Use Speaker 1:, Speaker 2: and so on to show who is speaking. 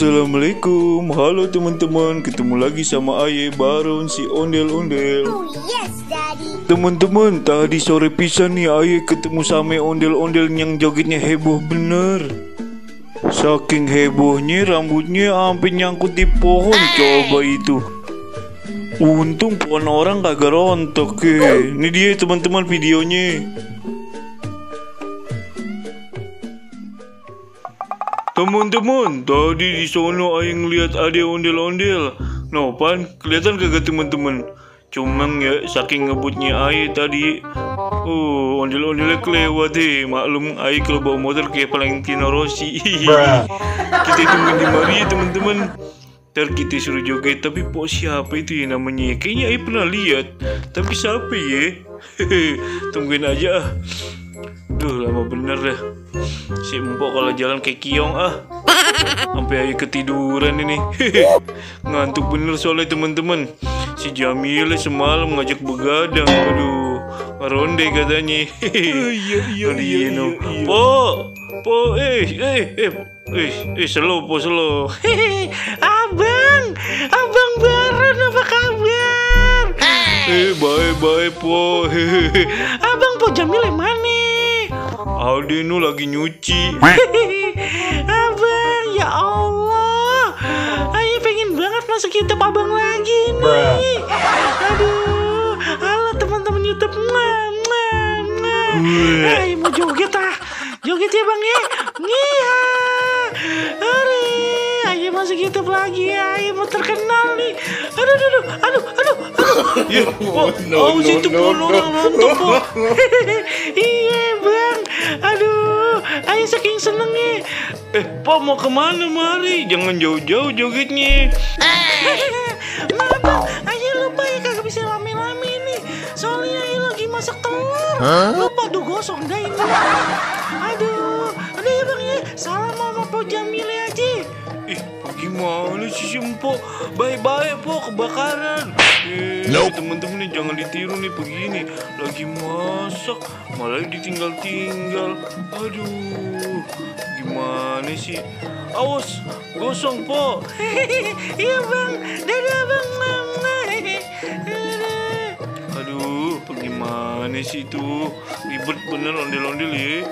Speaker 1: Assalamualaikum, halo teman-teman, ketemu lagi sama Aye Baron si ondel-ondel.
Speaker 2: Oh yes, Daddy.
Speaker 1: Teman-teman, tadi sore pisan nih Aye ketemu sama ondel-ondel yang jogetnya heboh bener. Saking hebohnya rambutnya sampai nyangkut di pohon coba itu. Untung pohon orang kagak rontok ke. Ini dia teman-teman videonya. Teman-teman, tadi di sono aing ngeliat ada ondel-ondel. No, pan, kelihatan kagak teman-teman? Cuman ya, saking ngebutnya air tadi. Oh, ondel-ondelnya kelewat deh. Maklum, air kalau bawa motor kayak Valentino Rossi. kita tunggu di mari ya teman-teman. Ntar kita suruh joget, tapi po siapa itu ya namanya? Kayaknya air pernah lihat. Tapi siapa ya? Tungguin aja ah. Duh, lama bener dah. Si empok kalau jalan kayak kiong ah. Sampai ayo ketiduran ini. Ngantuk bener soalnya teman-teman. Si Jamil semalam ngajak begadang. Aduh, ronde katanya. Iya iya iya iya. Po, po, eh eh eh eh eh slow po slow. abang, abang Baron apa kabar? Eh baik baik po. abang po Jamil yang mana? Aldi nu lagi nyuci. abang, ya Allah. Ayo pengen banget masuk YouTube abang lagi nih. Aduh, halo teman-teman YouTube. Mwah, mwah. Ayo mau joget ah. Joget ya bang ya. Iya. Hari, ayo masuk YouTube lagi ya. Ayo mau terkenal nih. Aduh, aduh, aduh, aduh, aduh, aduh. Ya, oh, oh, situ orang nonton kok. Iya bang. Aduh, ayo saking senengnya. Eh, Pak mau ke mana mari? Jangan jauh-jauh jogetnya. Maaf bang, ayo lupa ya kagak bisa rame-rame nih. Soalnya ayo lagi masak telur. Lupa tuh gosong dah ini. Aduh, aduh ya bang ya. Salam si Empo? Baik-baik po kebakaran. Eh, temen-temen nih jangan ditiru nih begini. Lagi masak, malah ditinggal-tinggal. Aduh, gimana sih? Awas, gosong po. iya bang, dadah bang. Mama. Aduh, gimana sih itu? Ribet bener ondel-ondel ya.